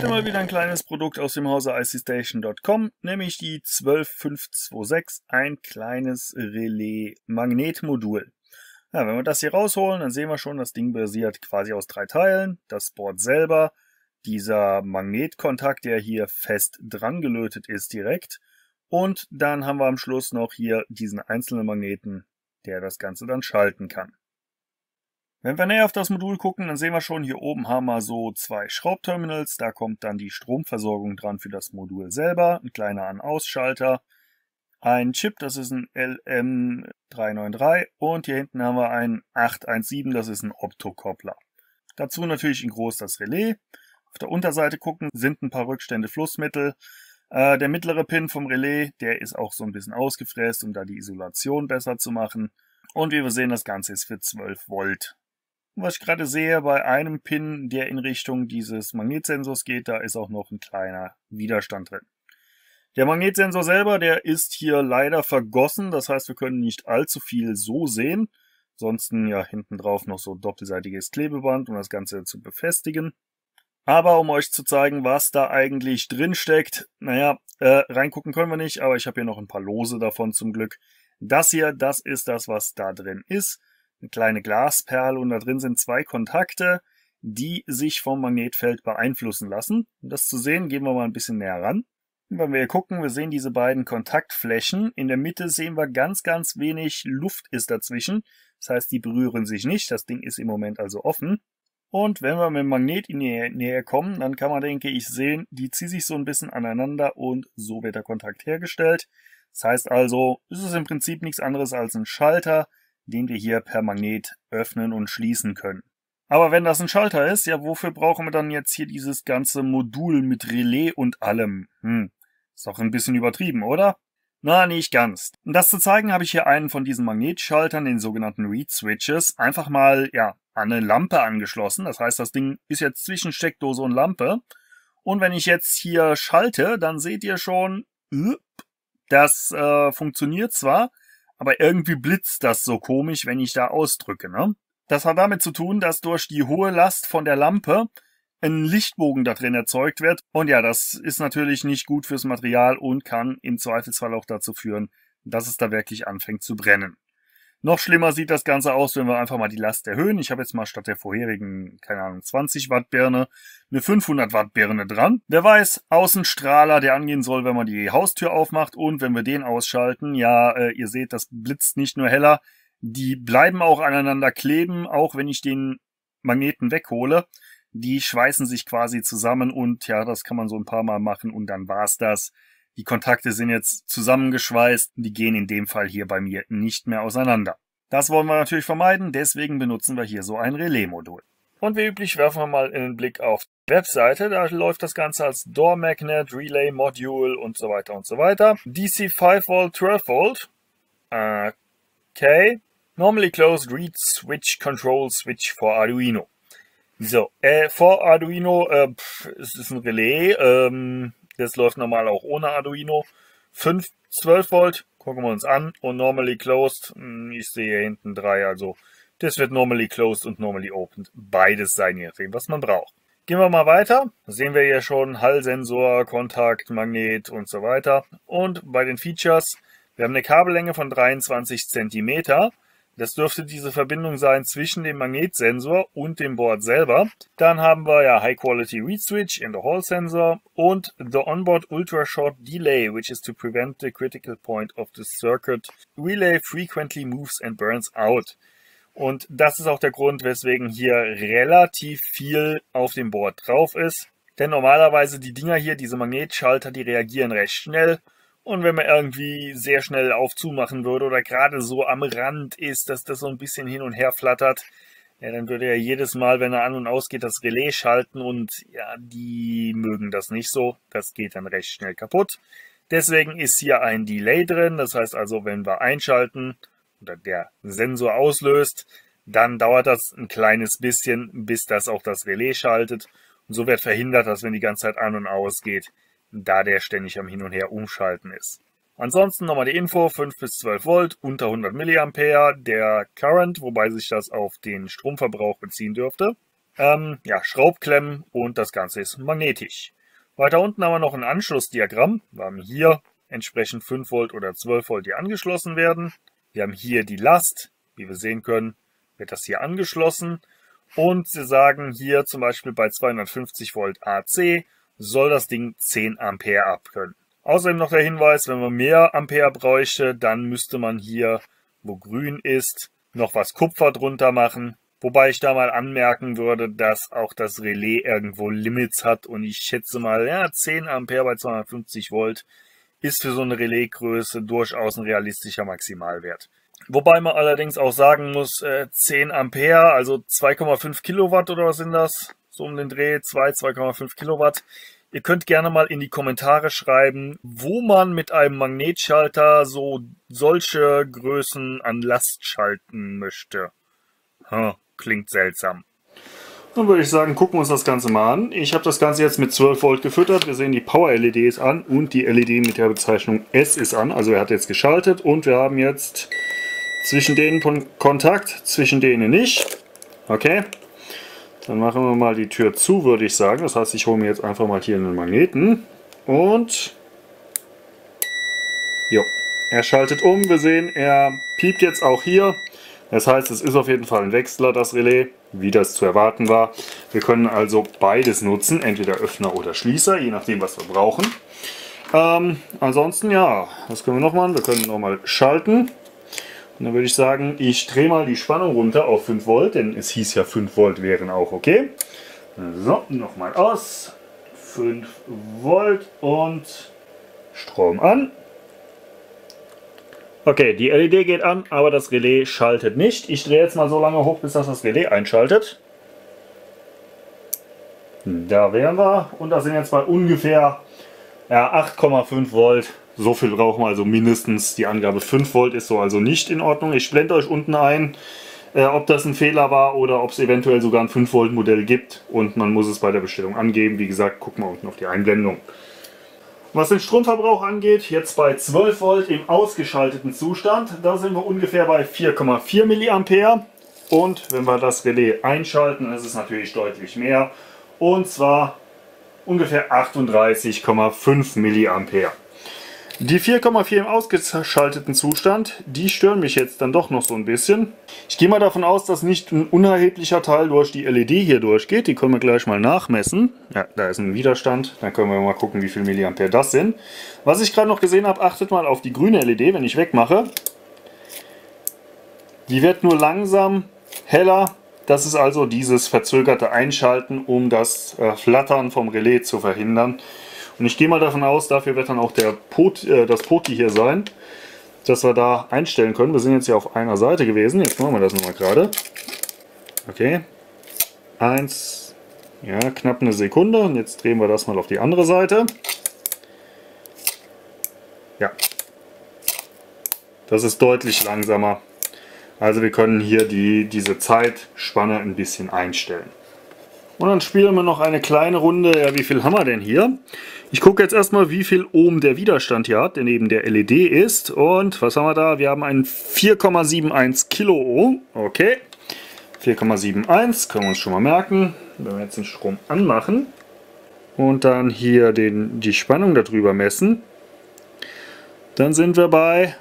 Heute mal wieder ein kleines Produkt aus dem Hause icstation.com, nämlich die 12526, ein kleines Relais-Magnetmodul. Ja, wenn wir das hier rausholen, dann sehen wir schon, das Ding basiert quasi aus drei Teilen. Das Board selber, dieser Magnetkontakt, der hier fest dran gelötet ist direkt. Und dann haben wir am Schluss noch hier diesen einzelnen Magneten, der das Ganze dann schalten kann. Wenn wir näher auf das Modul gucken, dann sehen wir schon, hier oben haben wir so zwei Schraubterminals. Da kommt dann die Stromversorgung dran für das Modul selber, ein kleiner An-Ausschalter, ein Chip, das ist ein LM393 und hier hinten haben wir einen 817, das ist ein Optokoppler. Dazu natürlich in groß das Relais. Auf der Unterseite gucken sind ein paar Rückstände Flussmittel. Äh, der mittlere Pin vom Relais, der ist auch so ein bisschen ausgefräst, um da die Isolation besser zu machen. Und wie wir sehen, das Ganze ist für 12 Volt was ich gerade sehe, bei einem Pin, der in Richtung dieses Magnetsensors geht, da ist auch noch ein kleiner Widerstand drin. Der Magnetsensor selber, der ist hier leider vergossen, das heißt, wir können nicht allzu viel so sehen. Ansonsten ja hinten drauf noch so doppelseitiges Klebeband, um das Ganze zu befestigen. Aber um euch zu zeigen, was da eigentlich drin steckt, naja, äh, reingucken können wir nicht, aber ich habe hier noch ein paar Lose davon zum Glück. Das hier, das ist das, was da drin ist eine kleine Glasperle und da drin sind zwei Kontakte, die sich vom Magnetfeld beeinflussen lassen. Um das zu sehen, gehen wir mal ein bisschen näher ran. Wenn wir hier gucken, wir sehen diese beiden Kontaktflächen. In der Mitte sehen wir ganz, ganz wenig Luft ist dazwischen. Das heißt, die berühren sich nicht. Das Ding ist im Moment also offen. Und wenn wir mit dem Magnet in die Nähe kommen, dann kann man, denke ich, sehen, die ziehen sich so ein bisschen aneinander und so wird der Kontakt hergestellt. Das heißt also, es ist im Prinzip nichts anderes als ein Schalter, den wir hier per Magnet öffnen und schließen können. Aber wenn das ein Schalter ist, ja, wofür brauchen wir dann jetzt hier dieses ganze Modul mit Relais und allem? Hm, ist doch ein bisschen übertrieben, oder? Na, nicht ganz. Um das zu zeigen, habe ich hier einen von diesen Magnetschaltern, den sogenannten Read Switches, einfach mal, ja, an eine Lampe angeschlossen. Das heißt, das Ding ist jetzt zwischen Steckdose und Lampe. Und wenn ich jetzt hier schalte, dann seht ihr schon, das äh, funktioniert zwar, aber irgendwie blitzt das so komisch, wenn ich da ausdrücke. Ne? Das hat damit zu tun, dass durch die hohe Last von der Lampe ein Lichtbogen da drin erzeugt wird. Und ja, das ist natürlich nicht gut fürs Material und kann im Zweifelsfall auch dazu führen, dass es da wirklich anfängt zu brennen. Noch schlimmer sieht das Ganze aus, wenn wir einfach mal die Last erhöhen. Ich habe jetzt mal statt der vorherigen, keine Ahnung, 20 Watt Birne eine 500 Watt Birne dran. Wer weiß, Außenstrahler, der angehen soll, wenn man die Haustür aufmacht und wenn wir den ausschalten, ja, äh, ihr seht, das blitzt nicht nur heller, die bleiben auch aneinander kleben, auch wenn ich den Magneten weghole. Die schweißen sich quasi zusammen und ja, das kann man so ein paar Mal machen und dann war's das. Die Kontakte sind jetzt zusammengeschweißt, die gehen in dem Fall hier bei mir nicht mehr auseinander. Das wollen wir natürlich vermeiden, deswegen benutzen wir hier so ein Relais-Modul. Und wie üblich werfen wir mal einen Blick auf die Webseite. Da läuft das Ganze als Door Magnet, Relay Module und so weiter und so weiter. DC 5 Volt, 12 Volt. Okay. Normally closed read switch control switch for Arduino. So, äh, vor Arduino, äh, pff, es ist ein Relais, ähm, das läuft normal auch ohne Arduino. 5, 12 Volt, gucken wir uns an. Und normally closed, hm, ich sehe hier hinten drei, also das wird normally closed und normally opened. Beides sein, je nachdem, was man braucht. Gehen wir mal weiter. Sehen wir hier schon Hallsensor, Kontakt, Magnet und so weiter. Und bei den Features, wir haben eine Kabellänge von 23 Zentimeter. Das dürfte diese Verbindung sein zwischen dem Magnetsensor und dem Board selber. Dann haben wir ja High Quality Read Switch in the Hall Sensor und the Onboard Ultra Short Delay, which is to prevent the critical point of the circuit relay frequently moves and burns out. Und das ist auch der Grund, weswegen hier relativ viel auf dem Board drauf ist. Denn normalerweise die Dinger hier, diese Magnetschalter, die reagieren recht schnell und wenn man irgendwie sehr schnell aufzumachen würde oder gerade so am Rand ist, dass das so ein bisschen hin und her flattert, ja, dann würde er jedes Mal, wenn er an und ausgeht, das Relais schalten und ja, die mögen das nicht so. Das geht dann recht schnell kaputt. Deswegen ist hier ein Delay drin. Das heißt also, wenn wir einschalten oder der Sensor auslöst, dann dauert das ein kleines bisschen, bis das auch das Relais schaltet. Und so wird verhindert, dass wenn die ganze Zeit an und aus geht, da der ständig am Hin und Her umschalten ist. Ansonsten nochmal die Info, 5 bis 12 Volt, unter 100 mA, der Current, wobei sich das auf den Stromverbrauch beziehen dürfte. ähm, ja, Schraubklemmen und das Ganze ist magnetisch. Weiter unten haben wir noch ein Anschlussdiagramm. Wir haben hier entsprechend 5 Volt oder 12 Volt, die angeschlossen werden. Wir haben hier die Last. Wie wir sehen können, wird das hier angeschlossen. Und sie sagen hier zum Beispiel bei 250 Volt AC soll das Ding 10 Ampere abkönnen. Außerdem noch der Hinweis, wenn man mehr Ampere bräuchte, dann müsste man hier, wo grün ist, noch was Kupfer drunter machen. Wobei ich da mal anmerken würde, dass auch das Relais irgendwo Limits hat und ich schätze mal, ja, 10 Ampere bei 250 Volt ist für so eine Relaisgröße durchaus ein realistischer Maximalwert. Wobei man allerdings auch sagen muss, äh, 10 Ampere, also 2,5 Kilowatt oder was sind das? So um den Dreh, 2, 2,5 Kilowatt. Ihr könnt gerne mal in die Kommentare schreiben, wo man mit einem Magnetschalter so solche Größen an Last schalten möchte. Hm, klingt seltsam. Dann würde ich sagen, gucken wir uns das Ganze mal an. Ich habe das Ganze jetzt mit 12 Volt gefüttert. Wir sehen die Power-LED ist an und die LED mit der Bezeichnung S ist an. Also er hat jetzt geschaltet und wir haben jetzt zwischen denen Kontakt, zwischen denen nicht. Okay, dann machen wir mal die Tür zu, würde ich sagen. Das heißt, ich hole mir jetzt einfach mal hier einen Magneten. Und... Jo, er schaltet um. Wir sehen, er piept jetzt auch hier. Das heißt, es ist auf jeden Fall ein Wechsler, das Relais, wie das zu erwarten war. Wir können also beides nutzen, entweder Öffner oder Schließer, je nachdem, was wir brauchen. Ähm, ansonsten, ja, was können wir noch machen? Wir können nochmal schalten. Und dann würde ich sagen, ich drehe mal die Spannung runter auf 5 Volt, denn es hieß ja 5 Volt wären auch okay. So, nochmal aus. 5 Volt und Strom an. Okay, die LED geht an, aber das Relais schaltet nicht. Ich drehe jetzt mal so lange hoch, bis das das Relais einschaltet. Da wären wir. Und das sind jetzt mal ungefähr ja, 8,5 Volt. So viel brauchen wir also mindestens. Die Angabe 5 Volt ist so also nicht in Ordnung. Ich blende euch unten ein, äh, ob das ein Fehler war oder ob es eventuell sogar ein 5 Volt Modell gibt. Und man muss es bei der Bestellung angeben. Wie gesagt, gucken wir unten auf die Einblendung. Was den Stromverbrauch angeht, jetzt bei 12 Volt im ausgeschalteten Zustand, da sind wir ungefähr bei 4,4 mA. Und wenn wir das Relais einschalten, ist es natürlich deutlich mehr. Und zwar ungefähr 38,5 mA. Die 4,4 im ausgeschalteten Zustand, die stören mich jetzt dann doch noch so ein bisschen. Ich gehe mal davon aus, dass nicht ein unerheblicher Teil durch die LED hier durchgeht. Die können wir gleich mal nachmessen. Ja, da ist ein Widerstand. Dann können wir mal gucken, wie viel Milliampere das sind. Was ich gerade noch gesehen habe, achtet mal auf die grüne LED, wenn ich wegmache. Die wird nur langsam heller. Das ist also dieses verzögerte Einschalten, um das äh, Flattern vom Relais zu verhindern. Und ich gehe mal davon aus, dafür wird dann auch der Pot, äh, das Poti hier sein, dass wir da einstellen können. Wir sind jetzt hier auf einer Seite gewesen. Jetzt machen wir das nochmal gerade. Okay. Eins, ja, knapp eine Sekunde. Und jetzt drehen wir das mal auf die andere Seite. Ja. Das ist deutlich langsamer. Also wir können hier die, diese Zeitspanne ein bisschen einstellen. Und dann spielen wir noch eine kleine Runde. Ja, wie viel haben wir denn hier? Ich gucke jetzt erstmal, wie viel Ohm der Widerstand hier hat, der neben der LED ist. Und was haben wir da? Wir haben einen 4,71 Kilo Ohm. Okay. 4,71, können wir uns schon mal merken. Wenn wir jetzt den Strom anmachen und dann hier den, die Spannung darüber messen, dann sind wir bei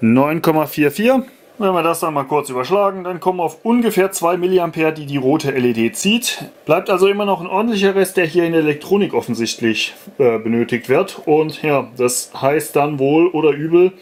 9,44. Wenn wir das dann mal kurz überschlagen, dann kommen wir auf ungefähr 2 mA, die die rote LED zieht. Bleibt also immer noch ein ordentlicher Rest, der hier in der Elektronik offensichtlich äh, benötigt wird. Und ja, das heißt dann wohl oder übel,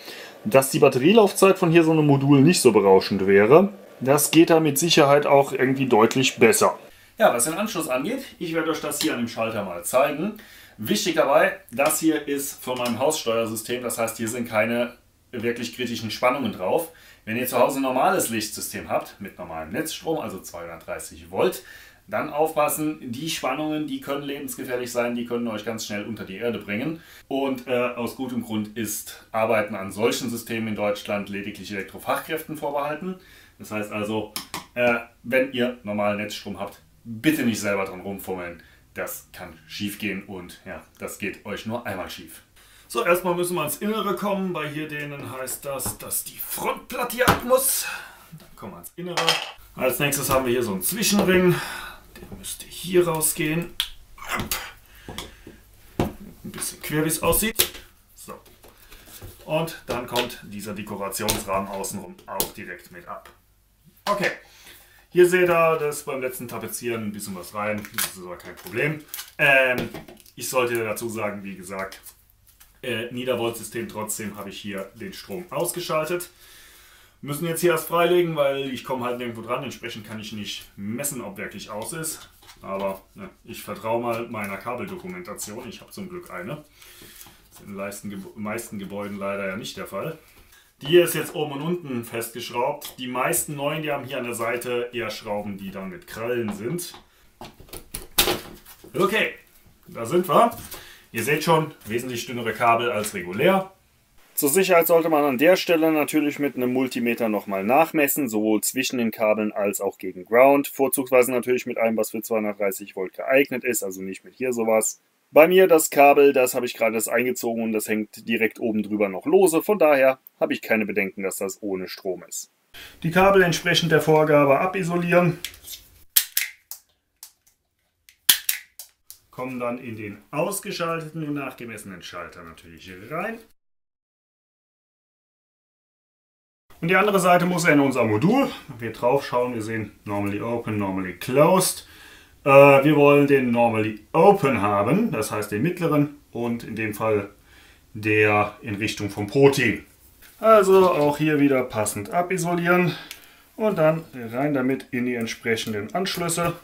dass die Batterielaufzeit von hier so einem Modul nicht so berauschend wäre. Das geht da mit Sicherheit auch irgendwie deutlich besser. Ja, was den Anschluss angeht, ich werde euch das hier an dem Schalter mal zeigen. Wichtig dabei, das hier ist von meinem Haussteuersystem, das heißt hier sind keine wirklich kritischen Spannungen drauf. Wenn ihr zu Hause ein normales Lichtsystem habt, mit normalem Netzstrom, also 230 Volt, dann aufpassen, die Spannungen, die können lebensgefährlich sein, die können euch ganz schnell unter die Erde bringen. Und äh, aus gutem Grund ist Arbeiten an solchen Systemen in Deutschland lediglich Elektrofachkräften vorbehalten. Das heißt also, äh, wenn ihr normalen Netzstrom habt, bitte nicht selber dran rumfummeln. Das kann schief gehen und ja, das geht euch nur einmal schief. So, erstmal müssen wir ins Innere kommen. Bei hier denen heißt das, dass die Frontplatte ab muss. Dann kommen wir ins Innere. Als nächstes haben wir hier so einen Zwischenring. Der müsste hier rausgehen. Ein bisschen quer, wie es aussieht. So. Und dann kommt dieser Dekorationsrahmen außenrum auch direkt mit ab. Okay. Hier seht ihr, dass beim letzten Tapezieren ein bisschen was rein. Das ist aber kein Problem. Ähm, ich sollte dazu sagen, wie gesagt, äh, Niedervoltsystem. Trotzdem habe ich hier den Strom ausgeschaltet. Müssen jetzt hier erst freilegen, weil ich komme halt nirgendwo dran. Entsprechend kann ich nicht messen, ob wirklich aus ist. Aber ne, ich vertraue mal meiner Kabeldokumentation. Ich habe zum Glück eine. Das ist in den meisten Gebäuden leider ja nicht der Fall. Die hier ist jetzt oben und unten festgeschraubt. Die meisten neuen, die haben hier an der Seite eher Schrauben, die dann mit Krallen sind. Okay, da sind wir. Ihr seht schon, wesentlich dünnere Kabel als regulär. Zur Sicherheit sollte man an der Stelle natürlich mit einem Multimeter nochmal nachmessen, sowohl zwischen den Kabeln als auch gegen Ground. Vorzugsweise natürlich mit einem, was für 230 Volt geeignet ist, also nicht mit hier sowas. Bei mir das Kabel, das habe ich gerade das eingezogen und das hängt direkt oben drüber noch lose. Von daher habe ich keine Bedenken, dass das ohne Strom ist. Die Kabel entsprechend der Vorgabe abisolieren. Kommen dann in den ausgeschalteten und nachgemessenen Schalter natürlich rein. Und die andere Seite muss in unser Modul. Wir drauf schauen, wir sehen Normally Open, Normally Closed. Äh, wir wollen den Normally Open haben, das heißt den mittleren und in dem Fall der in Richtung vom Protein. Also auch hier wieder passend abisolieren und dann rein damit in die entsprechenden Anschlüsse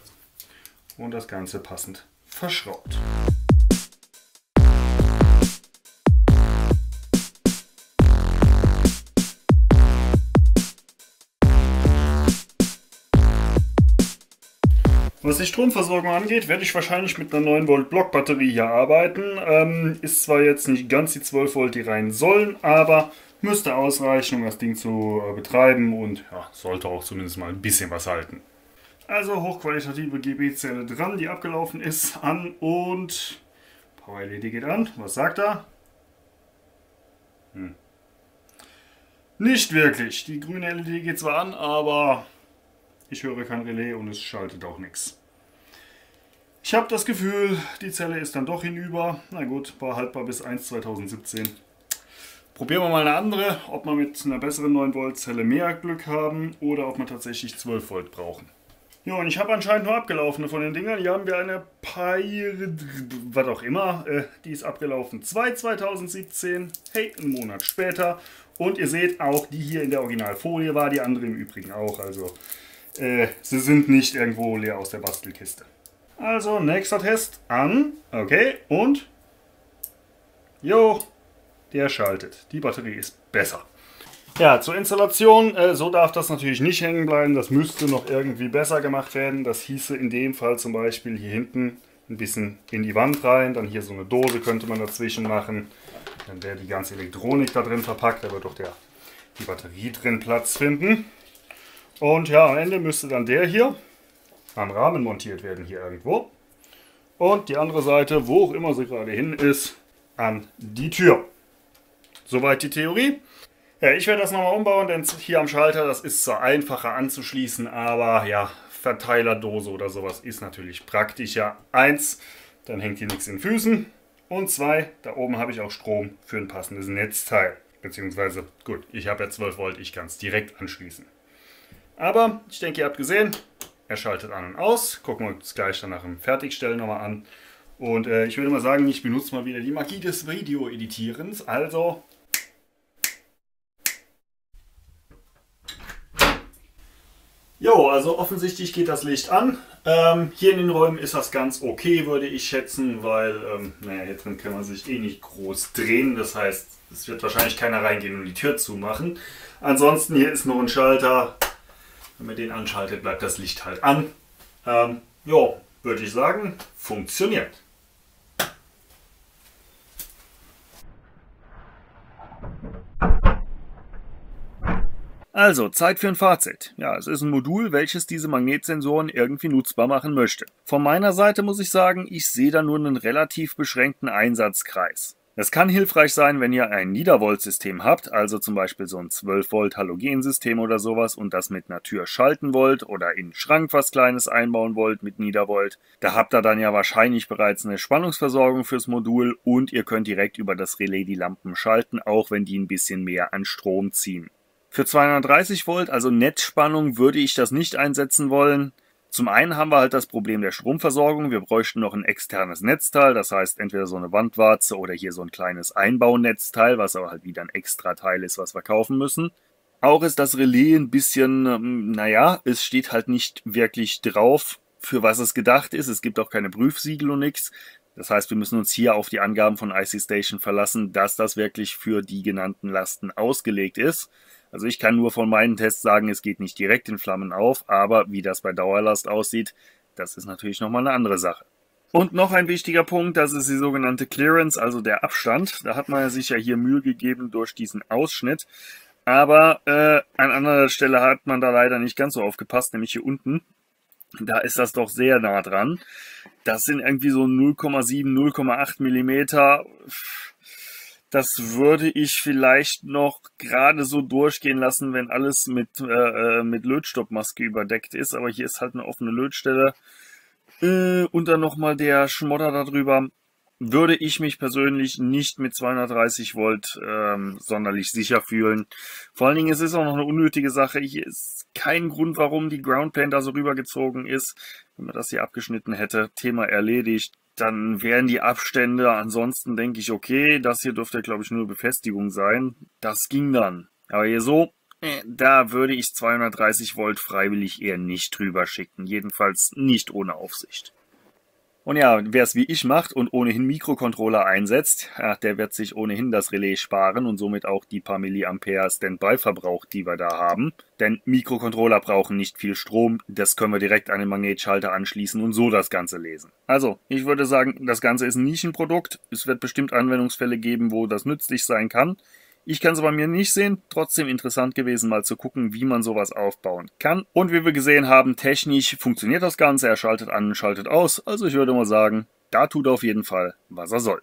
und das Ganze passend verschraubt. Was die Stromversorgung angeht, werde ich wahrscheinlich mit einer 9 Volt Blockbatterie hier arbeiten. Ähm, ist zwar jetzt nicht ganz die 12 Volt, die rein sollen, aber müsste ausreichen, um das Ding zu äh, betreiben und ja, sollte auch zumindest mal ein bisschen was halten. Also hochqualitative GB-Zelle dran, die abgelaufen ist, an und Power LED geht an. Was sagt er? Hm. Nicht wirklich. Die grüne LED geht zwar an, aber ich höre kein Relais und es schaltet auch nichts. Ich habe das Gefühl, die Zelle ist dann doch hinüber. Na gut, war haltbar bis 1 2017. Probieren wir mal eine andere, ob wir mit einer besseren 9 Volt Zelle mehr Glück haben oder ob wir tatsächlich 12 Volt brauchen. Ja, und ich habe anscheinend nur abgelaufene von den Dingern. Hier haben wir eine Pyre, was auch immer, äh, die ist abgelaufen 2 2017. Hey, einen Monat später. Und ihr seht auch, die hier in der Originalfolie war, die andere im Übrigen auch. Also äh, sie sind nicht irgendwo leer aus der Bastelkiste. Also, nächster Test an. Okay, und? Jo, der schaltet. Die Batterie ist besser. Ja, zur Installation, äh, so darf das natürlich nicht hängen bleiben. Das müsste noch irgendwie besser gemacht werden. Das hieße in dem Fall zum Beispiel hier hinten ein bisschen in die Wand rein. Dann hier so eine Dose könnte man dazwischen machen. Dann wäre die ganze Elektronik da drin verpackt. Da wird doch der, die Batterie drin Platz finden. Und ja, am Ende müsste dann der hier am Rahmen montiert werden, hier irgendwo. Und die andere Seite, wo auch immer sie gerade hin ist, an die Tür. Soweit die Theorie. Ja, ich werde das nochmal umbauen, denn hier am Schalter, das ist zwar einfacher anzuschließen, aber ja, Verteilerdose oder sowas ist natürlich praktischer. Eins, dann hängt hier nichts in Füßen. Und zwei, da oben habe ich auch Strom für ein passendes Netzteil. Beziehungsweise, gut, ich habe ja 12 Volt, ich kann es direkt anschließen. Aber ich denke, ihr habt gesehen, er schaltet an und aus. Gucken wir uns gleich dann nach dem Fertigstellen nochmal an. Und äh, ich würde mal sagen, ich benutze mal wieder die Magie des Video-Editierens. Also. Jo, also offensichtlich geht das Licht an. Ähm, hier in den Räumen ist das ganz okay, würde ich schätzen, weil, ähm, naja, hier drin kann man sich eh nicht groß drehen. Das heißt, es wird wahrscheinlich keiner reingehen und die Tür zumachen. Ansonsten hier ist noch ein Schalter, wenn man den anschaltet, bleibt das Licht halt an. Ähm, ja, würde ich sagen, funktioniert. Also, Zeit für ein Fazit. Ja, es ist ein Modul, welches diese Magnetsensoren irgendwie nutzbar machen möchte. Von meiner Seite muss ich sagen, ich sehe da nur einen relativ beschränkten Einsatzkreis. Es kann hilfreich sein, wenn ihr ein Niedervoltsystem habt, also zum Beispiel so ein 12 Volt Halogensystem oder sowas und das mit einer Tür schalten wollt oder in den Schrank was Kleines einbauen wollt mit Niedervolt. Da habt ihr dann ja wahrscheinlich bereits eine Spannungsversorgung fürs Modul und ihr könnt direkt über das Relais die Lampen schalten, auch wenn die ein bisschen mehr an Strom ziehen. Für 230 Volt, also Netzspannung, würde ich das nicht einsetzen wollen. Zum einen haben wir halt das Problem der Stromversorgung. Wir bräuchten noch ein externes Netzteil, das heißt entweder so eine Wandwarze oder hier so ein kleines Einbaunetzteil, was aber halt wieder ein extra Teil ist, was wir kaufen müssen. Auch ist das Relais ein bisschen, ähm, naja, es steht halt nicht wirklich drauf, für was es gedacht ist. Es gibt auch keine Prüfsiegel und nichts. Das heißt, wir müssen uns hier auf die Angaben von IC Station verlassen, dass das wirklich für die genannten Lasten ausgelegt ist. Also ich kann nur von meinen Tests sagen, es geht nicht direkt in Flammen auf, aber wie das bei Dauerlast aussieht, das ist natürlich nochmal eine andere Sache. Und noch ein wichtiger Punkt, das ist die sogenannte Clearance, also der Abstand. Da hat man sich ja hier Mühe gegeben durch diesen Ausschnitt. Aber äh, an anderer Stelle hat man da leider nicht ganz so aufgepasst, nämlich hier unten. Da ist das doch sehr nah dran. Das sind irgendwie so 0,7, 0,8 Millimeter das würde ich vielleicht noch gerade so durchgehen lassen, wenn alles mit, äh, äh, mit Lötstoppmaske überdeckt ist. Aber hier ist halt eine offene Lötstelle. Äh, und dann nochmal der Schmodder darüber. Würde ich mich persönlich nicht mit 230 Volt ähm, sonderlich sicher fühlen. Vor allen Dingen, es ist auch noch eine unnötige Sache. Hier ist kein Grund, warum die Groundplane da so rübergezogen ist. Wenn man das hier abgeschnitten hätte, Thema erledigt dann wären die Abstände ansonsten, denke ich, okay. Das hier dürfte, glaube ich, nur Befestigung sein. Das ging dann. Aber hier so, äh, da würde ich 230 Volt freiwillig eher nicht drüber schicken. Jedenfalls nicht ohne Aufsicht. Und ja, wer es wie ich macht und ohnehin Mikrocontroller einsetzt, der wird sich ohnehin das Relais sparen und somit auch die paar Milliampere Standby-Verbrauch, die wir da haben. Denn Mikrocontroller brauchen nicht viel Strom, das können wir direkt an den Magnetschalter anschließen und so das Ganze lesen. Also, ich würde sagen, das Ganze ist ein Nischenprodukt. Es wird bestimmt Anwendungsfälle geben, wo das nützlich sein kann. Ich kann es bei mir nicht sehen, trotzdem interessant gewesen, mal zu gucken, wie man sowas aufbauen kann. Und wie wir gesehen haben, technisch funktioniert das Ganze, er schaltet an und schaltet aus, also ich würde mal sagen, da tut er auf jeden Fall, was er soll.